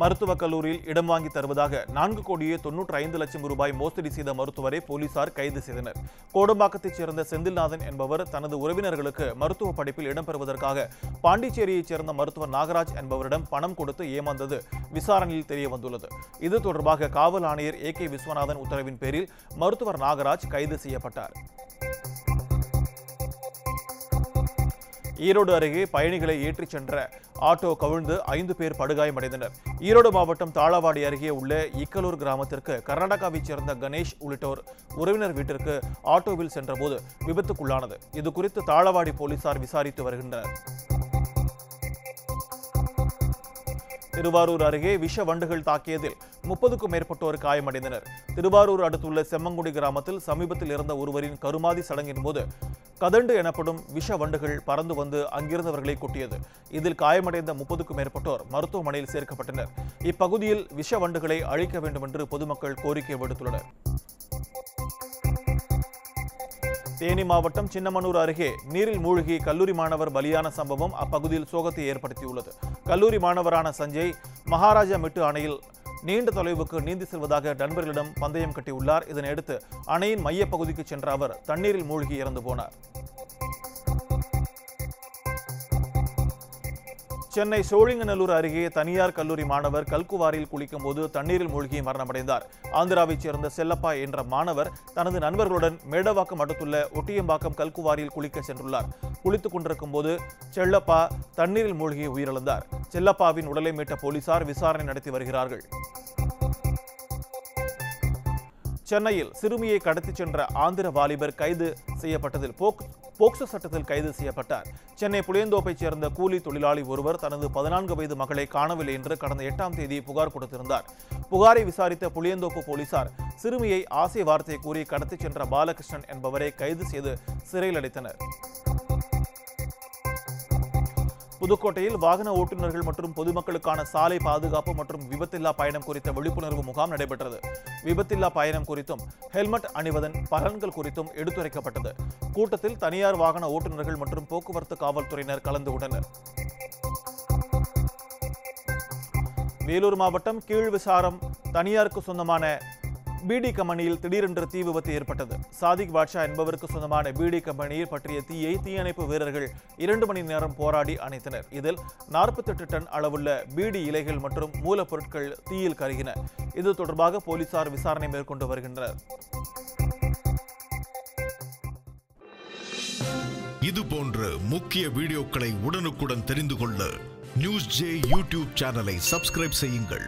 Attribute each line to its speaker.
Speaker 1: மருத்துவக் கல்லூரியில் இடம் வாங்கி தருவதாக நான்கு கோடியே தொன்னூற்றி ஐந்து லட்சம் ரூபாய் மோசடி செய்த மருத்துவரை போலீசார் கைது செய்தனர். கோடம்பாக்கத்தைச் சேர்ந்த செந்தில்நாதன் என்பவர் தனது உறவினர்களுக்கு மருத்துவ படிப்பில் இடம்பெறுவதற்காக பாண்டிச்சேரியைச் சேர்ந்த மருத்துவர் நாகராஜ் என்பவரிடம் பணம் கொடுத்து ஏமாந்தது விசாரணையில் தெரிய வந்துள்ளது. இது தொடர்பாக காவல் ஆணையர் ஏ கே விஸ்வநாதன் உத்தரவின் பேரில் மருத்துவர் நாகராஜ் கைது செய்யப்பட்டார். ஈரோடு அருகே பயணிகளை ஏற்றிச் சென்ற ஆட்டோ கவிழ்ந்து ஐந்து பேர் படுகாயமடைந்தனர். ஈரோடு மாவட்டம் தாளவாடி அருகே உள்ள இக்கலூர் கிராமத்திற்கு கர்நாடகாவைச் சேர்ந்த கணேஷ் உள்ளிட்டோர் உறவினர் வீட்டிற்கு ஆட்டோவில் சென்றபோது விபத்துக்குள்ளானது. இது குறித்து தாளவாடி போலீசார் விசாரித்து வருகின்றனர். திருவாரூர் அருகே விஷ வண்டுகள் தாக்கியதில் முப்பதுக்கும் மேற்பட்டோர் காயமடைந்தனர். திருவாரூர் அடுத்துள்ள செம்மங்குடி கிராமத்தில் சமீபத்தில் இருந்த ஒருவரின் கருமாதி சடங்கின் போது கதண்டு எனப்படும் விஷ வண்டுகள் பறந்து வந்து அங்கிருந்தவர்களை கொட்டியது. இதில் காயமடைந்த முப்பதுக்கும் மேற்பட்டோர் மருத்துவமனையில் சேர்க்கப்பட்டனர். இப்பகுதியில் விஷ வண்டுகளை அழிக்க வேண்டும் என்று பொதுமக்கள் கோரிக்கை விடுத்துள்ளனர். தேனி மாவட்டம் சின்னமனூர் அருகே நீரில் மூழ்கி கல்லூரி மாணவர் பலியான சம்பவம் அப்பகுதியில் சோகத்தை ஏற்படுத்தியுள்ளது. கல்லூரி மாணவரான சஞ்சய் மகாராஜா மெட்டு அணையில் நீண்ட தொலைவுக்கு நீந்தி செல்வதாக நண்பர்களிடம் பந்தயம் கட்டியுள்ளார். இதனையடுத்து அணையின் மையப்பகுதிக்கு சென்ற அவர் தண்ணீரில் மூழ்கி இறந்து போனார். சென்னை சோழிங்கநல்லூர் அருகே தனியார் கல்லூரி மாணவர் கல்குவாரியில் குளிக்கும்போது தண்ணீரில் மூழ்கி மரணமடைந்தார். ஆந்திராவைச் சேர்ந்த செல்லப்பா என்ற மாணவர் தனது நண்பர்களுடன் மேடவாக்கம் அடுத்துள்ள ஒட்டியம்பாக்கம் கல்குவாரியில் குளிக்க சென்றுள்ளார். குளித்துக் கொண்டிருக்கும் போது செல்லப்பா தண்ணீரில் மூழ்கி உயிரிழந்தார். செல்லப்பாவின் உடலை மீட்ட போலீசார் விசாரணை நடத்தி வருகிறார்கள். சென்னையில் சிறுமியை கடத்திச் சென்ற ஆந்திர வாலிபர் கைது செய்யப்பட்டதில் போக் போக்சோ சட்டத்தில் கைது செய்யப்பட்டார். சென்னை புளியந்தோப்பைச் சேர்ந்த கூலி தொழிலாளி ஒருவர் தனது பதினான்கு வயது மகளை காணவில்லை என்று கடந்த எட்டாம் தேதி புகார் கொடுத்திருந்தார். புகாரை விசாரித்த புளியந்தோப்பு போலீசார் சிறுமியை ஆசை வார்த்தை கூறி கடத்திச் சென்ற பாலகிருஷ்ணன் என்பவரை கைது செய்து சிறையில் அடைத்தனர். புதுக்கோட்டையில் வாகன ஓட்டுநர்கள் மற்றும் பொதுமக்களுக்கான சாலை பாதுகாப்பு மற்றும் விபத்தில்லா பயணம் குறித்த விழிப்புணர்வு முகாம் நடைபெற்றது. விபத்தில்லா பயணம் குறித்தும் ஹெல்மெட் அணிவதன் பலன்கள் குறித்தும் எடுத்துரைக்கப்பட்டது. கூட்டத்தில் தனியார் வாகன ஓட்டுநர்கள் மற்றும் போக்குவரத்து காவல்துறையினர் கலந்து கொண்டனர். வேலூர் மாவட்டம் கீழ் விசாரம் தனியாருக்கு சொந்தமான பிடி கம்பெனியில் திடீரென்று தீ விபத்து ஏற்பட்டது. சாதிக் பாட்ஷா என்பவருக்கு சொந்தமான பிடி கம்பெனியில் பற்றிய தீயை தீயணைப்பு வீரர்கள் இரண்டு மணி நேரம் போராடி அணைத்தனர். இதில் நாற்பத்தெட்டு டன் அளவுள்ள பீடி இலைகள் மற்றும் மூலப்பொருட்கள் தீயில் கருகின. இது தொடர்பாக போலீசார் விசாரணை மேற்கொண்டு வருகின்றனர்.
Speaker 2: இது போன்ற முக்கிய வீடியோக்களை உடனுக்குடன் தெரிந்து கொள்ள நியூஸ் ஜே யூடியூப் சேனலை சப்ஸ்கிரைப் செய்யுங்கள்.